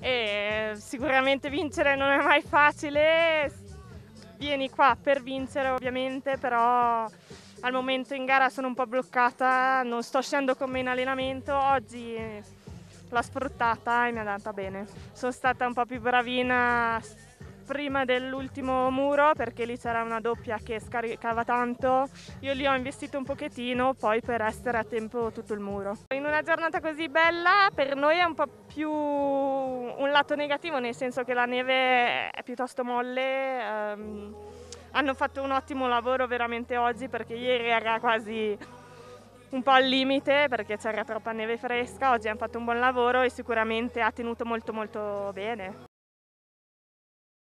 e sicuramente vincere non è mai facile, vieni qua per vincere ovviamente, però al momento in gara sono un po' bloccata, non sto scendendo come in allenamento, oggi l'ho sfruttata e mi è andata bene. Sono stata un po' più bravina prima dell'ultimo muro perché lì c'era una doppia che scaricava tanto, io lì ho investito un pochettino poi per essere a tempo tutto il muro. In una giornata così bella per noi è un po' più un lato negativo nel senso che la neve è piuttosto molle, um, hanno fatto un ottimo lavoro veramente oggi perché ieri era quasi un po' al limite perché c'era troppa neve fresca, oggi hanno fatto un buon lavoro e sicuramente ha tenuto molto molto bene.